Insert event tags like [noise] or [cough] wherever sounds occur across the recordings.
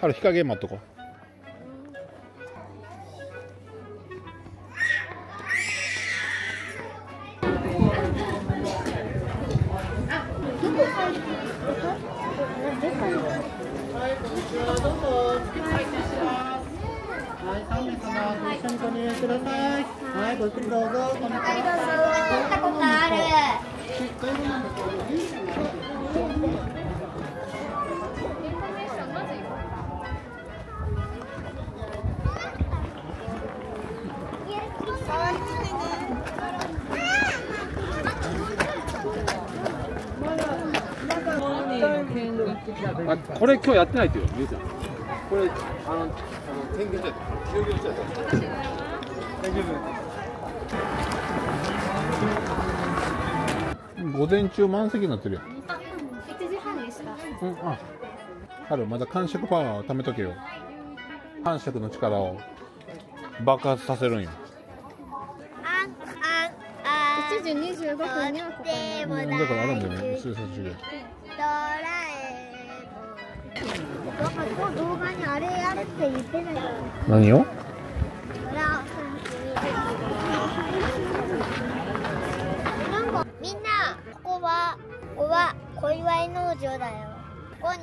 春日陰待っとこ。うあこれ今日やってないってよゆうちゃんこれあのあの点検して休業して午前中満席になってるよ一時半でした。うんあ春まだ感触パワーを貯めとけよ感触の力を爆発させるんよあんあんあん。一時二十五分にはここに。うんだからあるんだよねドラ何を？ドラなんみんなここはここは小祝い農場だよ。ここに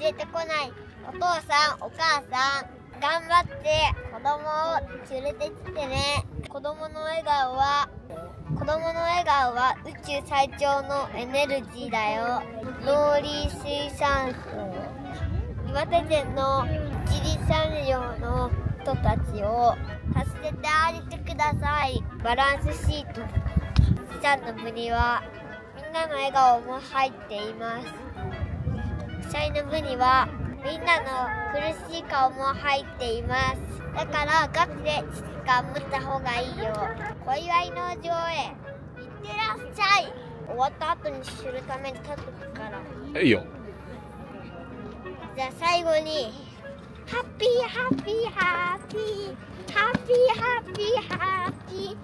連れてこないお父さんお母さん頑張って子供を連れてきてね。子供の笑顔は子供の笑顔は宇宙最長のエネルギーだよ。農林水産省。岩手県の一次産業の人たちを助けてあげてください。バランスシート。さんの部にはみんなの笑顔も入っています。シャイの部にはみんなの苦しい顔も入っています。だからガチで危機感持った方がいいよ。小岩井農場へ。行ってらっしゃい。終わった後にするために立っとくから。いいよ。じゃあ最後にハッピーハッピーハッピー。ハッピーハッピーハッピー。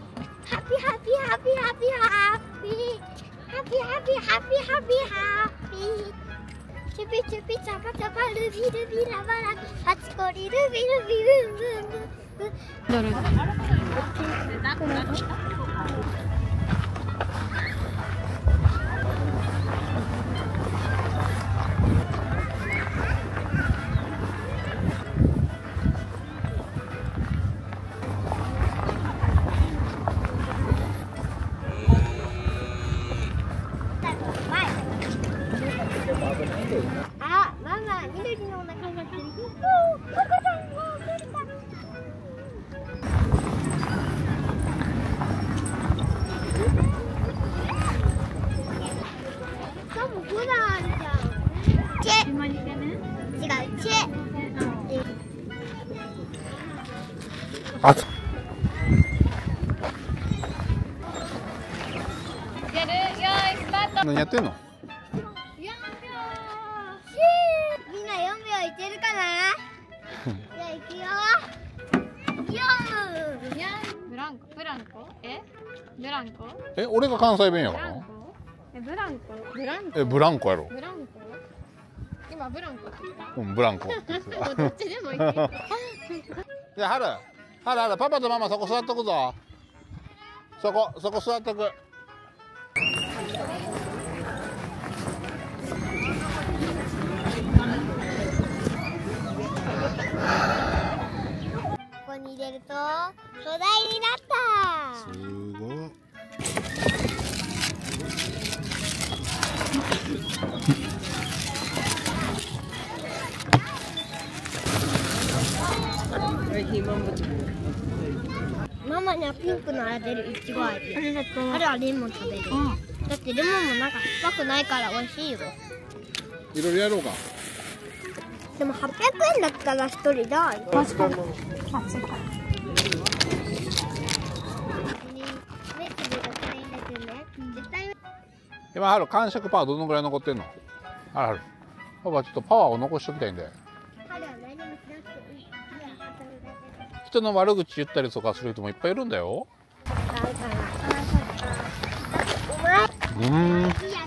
ハッピーハッピーハッピーハッピーハッピー。ハッピーハッピーハッピーハッピーハッピー。チュピチュピチャパチャパルビルビラバラ。ハチコリルビルビブンブンブン。どれ？[laughs] あやるよーいスタート何やってんのみんな4秒いけるかな？じゃあ、いくよ。4! いやブランコ？ブランコ？え？ブランコ？え俺が関西弁やから。ブランコえブランコ？ブランコ？えブランコやろ。ブランコ？今ブランコ。って言ったうんブランコ。[laughs] どっちでもいい [laughs] じゃあ春春春パパとママそこ座っとくぞ。そこそこ座っとく。ここに入れると巨大になった。すごいママにはピンクのあれ出るいちご味ありがとう。あれはレモン食べる、だってレモンもなんか酸っぱくないから美味しいよ。いろいろやろうか。でも800円だったら一人だ確かにあそうか今春感触パワーどのぐらい残ってんのあ春パパちょっとパワーを残しときたいんで人の悪口言ったりとかする人もいっぱいいるんだよ。うん。いいや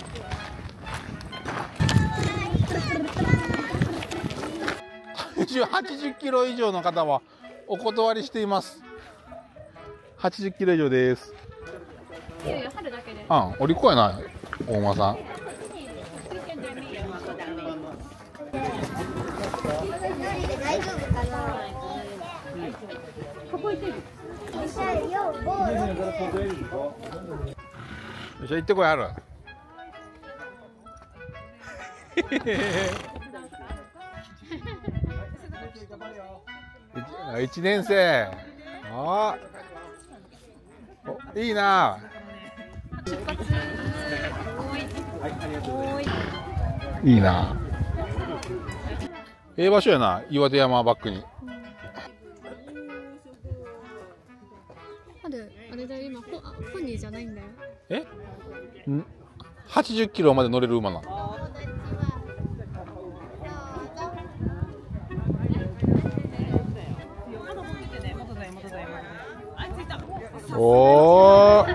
つ80 80キロ以上の方はお断りしています。80キロ以上です。いやいや春だけであんお利口やな大間さん大丈夫かなここ行ってるよ五よっしゃ行ってこいはる [laughs] 一一年生。あ。おいいな。出発。いいな。ええ場所やな岩手山バックに80キロまで乗れる馬なおお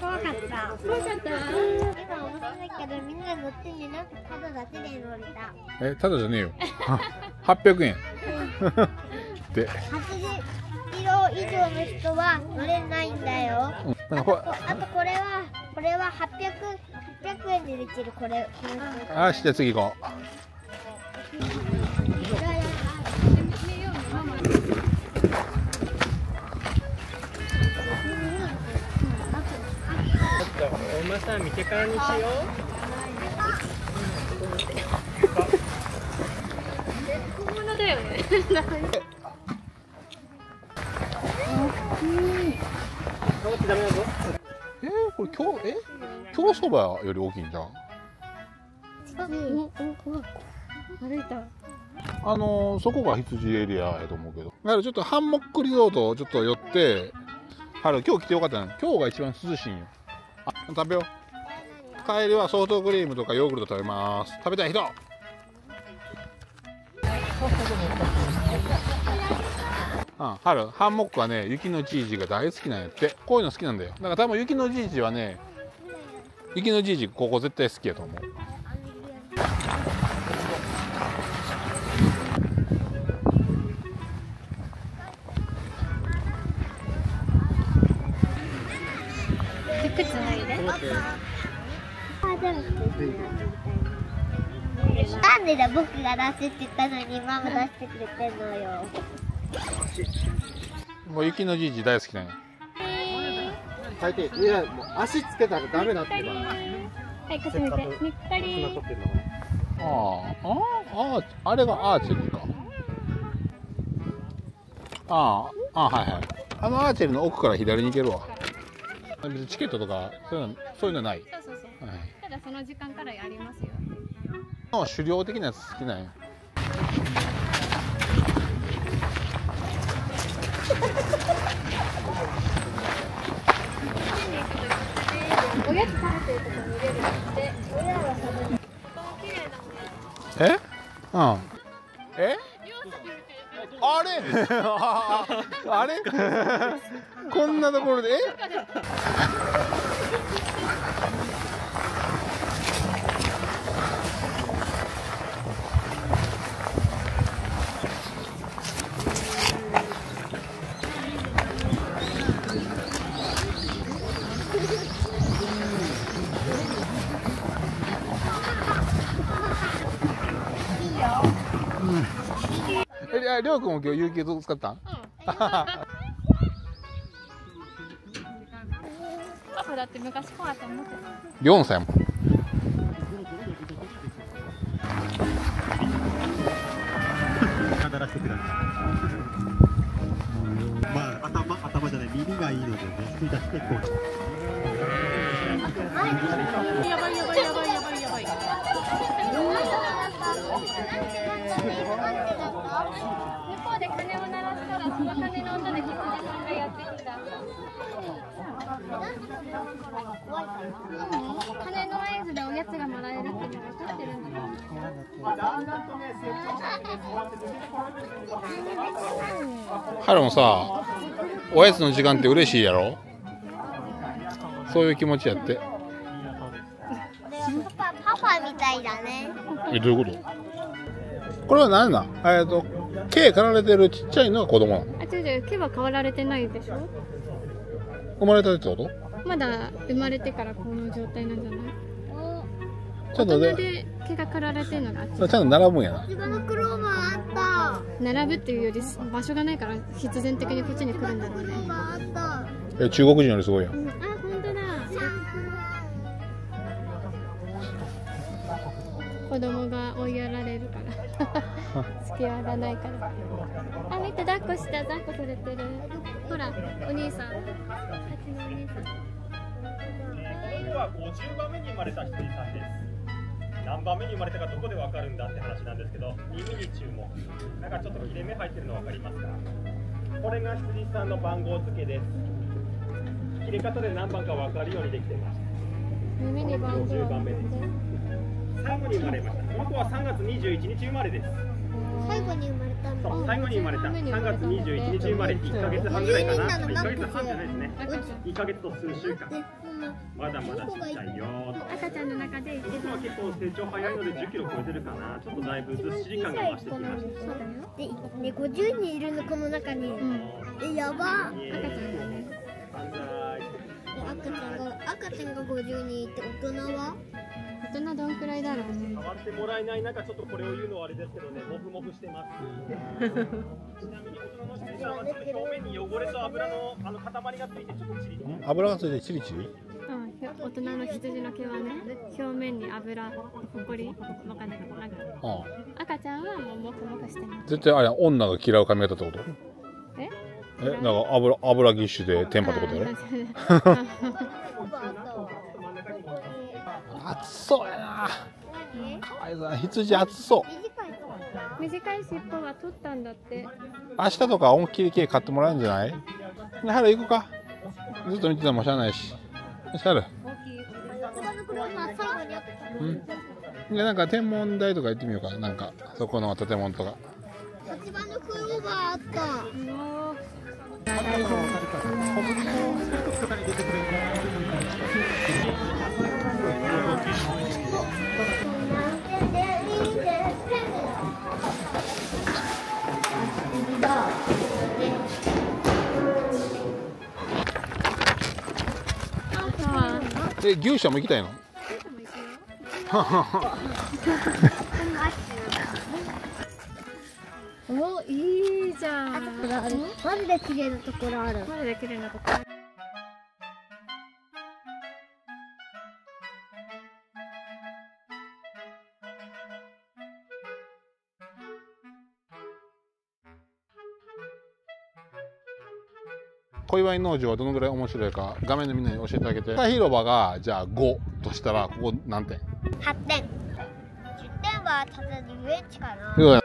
怖かった怖かった今面白いけどみんな乗ってんじゃなくてただだけで乗れた。えただじゃねえよ。800円 [laughs] で、80キロ以上の人は乗れないんだよ。うん、なんかこあとこれはこれは800 800円でできるこれあよしじゃあ次行こお馬さん見てからにしよ本物だよね [laughs] えー、これ今日え？競走馬より大きいんじゃん。歩いたあのー、そこが羊エリアやと思うけど。だからちょっとハンモックリゾートをちょっと寄って春今日来てよかったな。今日が一番涼しいんよ。あ食べよう。帰りはソフトクリームとかヨーグルト食べます。食べたい人あ春ハンモックはね雪のじいじが大好きなんやって。こういうの好きなんだよ。だから多分雪のじいじはね雪のじいじここ絶対好きやと思う。靴脱いでなんでだ僕が出せって言ったのにママ出してくれてんのよもう雪のじいじ大好きなんや。最低いやもう足つけたらダメだってば。はい靴脱いでにったりあああああれがアーチェリーかあああはいはいあのアーチェリーの奥から左に行けるわ別にチケットとかそういうのそういうのない、そうそうそうはい、ただその時間からやりますよの狩猟的なやつ好きなんやおやつ食べてるとこ見れるえ？うん。え？あれ？あ [laughs] あれ？[laughs] こんなところで？え？りょうくんも今日有給使ったん？パパだって昔こうやって思ってた。4歳も語らせてくださいまあ頭頭じゃない。耳がいいのでねついたしてこう。やばいやばいやばいこうで鐘を鳴らしたらその鐘の音で羊さんがやってきた鐘の合図でおやつがもらえるっていうの分かってるんだよハロもさおやつの時間って嬉しいやろ？そういう気持ちやって。パパパパみたいだね。えどういうこと？これは何なん？えっと毛刈られてるちっちゃいのが子供なの？あ違う違う毛は変わられてないでしょ？生まれたてってこと？まだ生まれてからこの状態なんじゃない？ちょっと大人でで毛が刈られてるのがあっちちゃんと並ぶんやな。自分のクローバーあっ並ぶっていうより場所がないから必然的にこっちに来るんだろうね。たあったえ中国人よりすごいやん。あ本当だ。子供が追いやられるから付き合わないからあ見て抱っこした抱っこされてる。ほらお兄さん。あっちのお兄さん。僕は50番目に生まれた羊さんです。何番目に生まれたかどこでわかるんだって話なんですけど耳に注目なんかちょっと切れ目入ってるの分かりますか？これが羊さんの番号付けです。切れ方で何番か分かるようにできてます。耳に番号50を番目。です最後に生まれましたこの子は3月21日生まれです。最後に生まれたそう最後に生まれた。3月21日生まれ1ヶ月半ぐらいかな。1ヶ月半じゃないですね。2ヶ月と数週間。まだまだちっちゃいよ赤ちゃんの中で言って僕は結構成長早いので10キロ超えてるかな。ちょっとだいぶずっしり感が増してきましたそうだよで、ね、50人いるのこの中に、うん。えやば。赤ちゃんだー。イね赤ちゃんが赤ちゃんが50人いて大人は？大人どんくらいだろうね。触ってもらえない中ちょっとこれを言うのはあれですけどねモフモフしてます。ちなみに大人の羊さんはちょっと表面に汚れと油のあの塊がついてちょっとチリと油がついてチリチリ？大人の羊の毛はね表面に油ほこりわかんないなんかああ。赤ちゃんはもうモフモフしてます。絶対あれ女が嫌う髪型ってこと？え？えなんか油油ぎっしゅでテンパってことやろあー暑そうやな。えかわいそうな羊暑そう。短いの短い尻尾は取ったんだって。明日とか思いっきり毛買ってもらえるんじゃない？ね春行くか。ずっと見ててもしゃあないし。よし春うん。でなんか天文台とか行ってみようか。なんかそこの建物とか。一番のクローバーあった。あえ牛舎も行きたいの？[laughs] おいいじゃん。マジで綺麗なところある。マジで綺麗なとこあ小祝農場はどのぐらい面白いか画面でみんなに教えてあげて。広場がじゃあ5としたらここ何点？8点。10点はただ遊園地かな。お邪魔し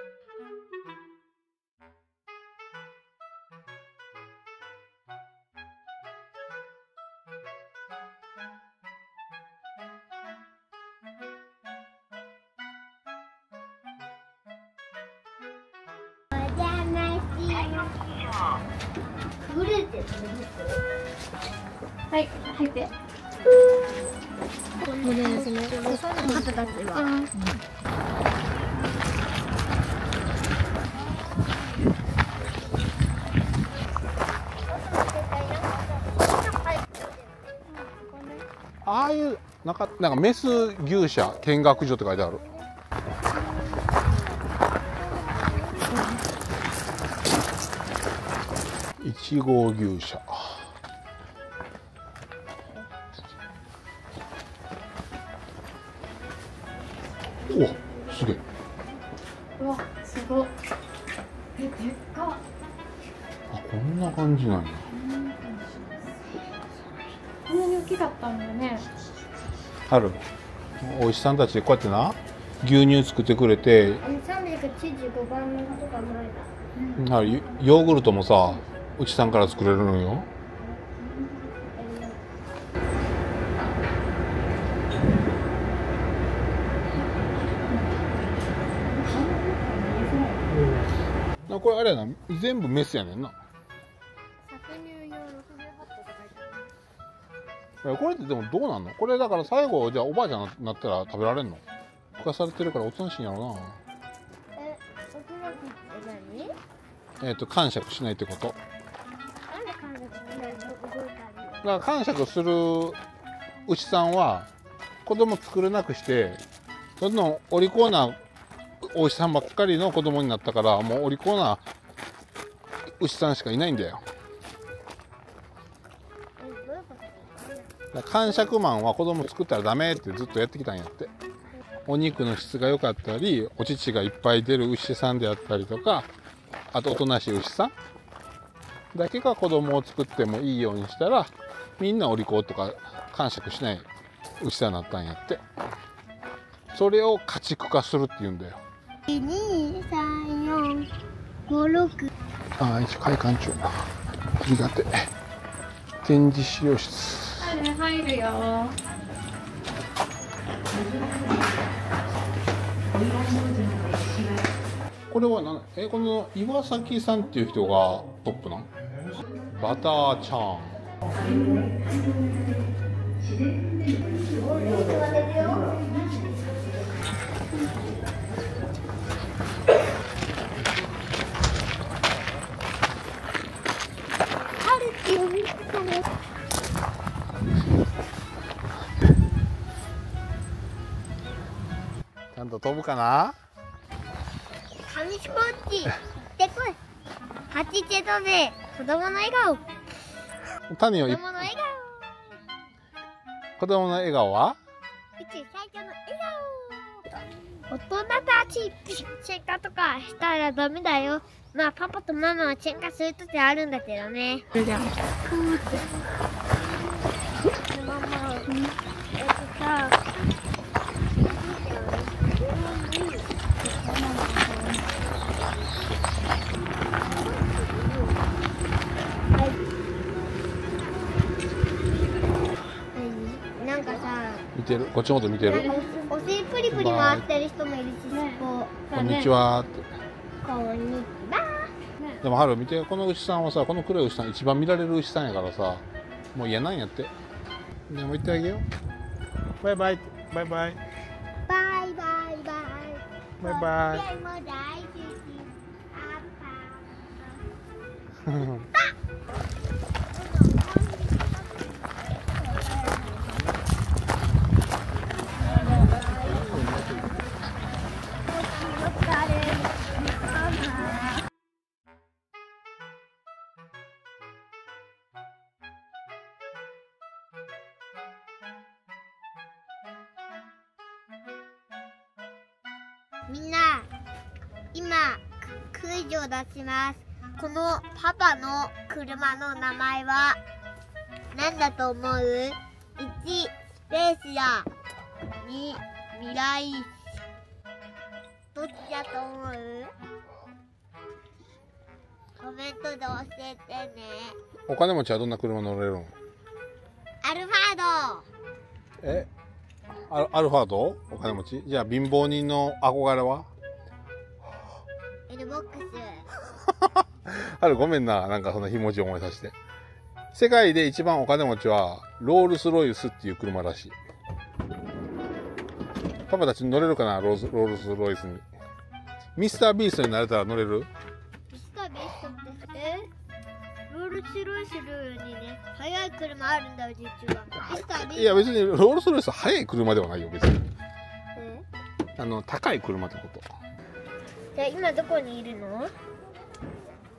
フルーツはい入って。もうねその方たちはああいうなんかなんかメス牛舎見学所って書いてある1号牛舎。おすげえ。うわすごい。えでっか。あこんな感じなんや。こんなに大きかったんだね。ある。おじさんたちでこうやってな牛乳作ってくれて。あの395番目とか前だあヨヨーグルトもさうちさんから作れるのよ。あこれあれやな。全部メスやねんな。搾乳用68とか書いてある。えこれってでもどうなんの？これだから最後じゃあおばあちゃんになったら食べられんの？ック化されてるからおとなしいんやろな。えって何？えっ、と感触しないってことだから感触する牛さんは子供作れなくしてどんどんお利口なお牛さんばっかりの子供になったからもうお利口な牛さんしかいないんだよ。えどういうことだから感触マンは子供作ったらダメってずっとやってきたんやって。お肉の質が良かったりお乳がいっぱい出る牛さんであったりとかあとおとなしい牛さん。だけが子供を作ってもいいようにしたらみんなお利口とか感触しない牛さんになったんやって。それを家畜化するって言うんだよ。23456ああ一応開館中ありがてえ展示資料室あれ入るよ。これは何？えこの岩崎さんっていう人がトップなん？バターチャーン。春って呼び方ねちゃんと飛ぶかな？紙飛行機行ってこい八チェ飛べ子供の笑顔。種をい子供の笑子供の笑顔は？顔宇宙最強の笑顔。大人たち喧嘩とかしたらダメだよ。まあパパとママは喧嘩するときあるんだけどね。じゃん。ママ見てる？こっちのこと見てる？お尻プリプリ回してる人もいるし、ここんにちはって。う、こんにちは。でもハル見てこの牛さんはさこの黒い牛さん一番見られる牛さんやからさもう嫌なんやって。でもう行ってあげよ。うバイバイ。バイバイ。バイバイバイ。バイバイ。僕も大好 [laughs] みんな今ククイズを出します。このパパの車の名前は何だと思う ?1 レースや2未来どっちだと思う？コメントで教えてね。お金持ちはどんな車乗れるの？アルファード。え？アルアルファード？お金持ち？じゃあ貧乏人の憧れは？L ボックス。[laughs] あるごめんな。なんかそのひもじ思いさせて。世界で一番お金持ちはロールスロイスっていう車らしい。パパたち乗れるかな？ローズロールスロイスに。ミスタービーストになれたら乗れる？ールスロイスルにね。速い車あるんだよ実は。いや別にロールスロイスは速い車ではないよ別に。え？あの高い車ってこと。じゃあ今どこにいるの？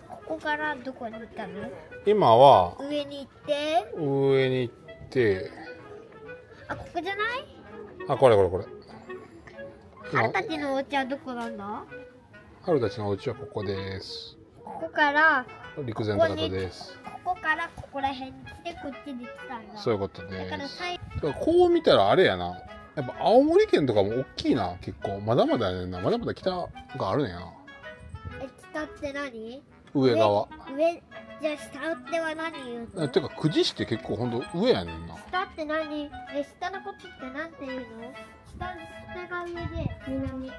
ここからどこに行ったの？今は上に行って？上に行って。あここじゃない？あこれこれこれ。今春たちのお家はどこなんだ？春たちのお家はここですここから陸前高田です。ここからここら辺に来てこっちに来たんだ。そういうことだです。からさいだからこう見たらあれやな。やっぱ青森県とかも大きいな結構。まだまだやねんな。まだまだ北があるねんやな。え北って何？上側。上じゃあ下っては何言うの？えてか久慈市って結構ほんと上やねんな。下って何？え下のことって何て言うの？下下が上で南南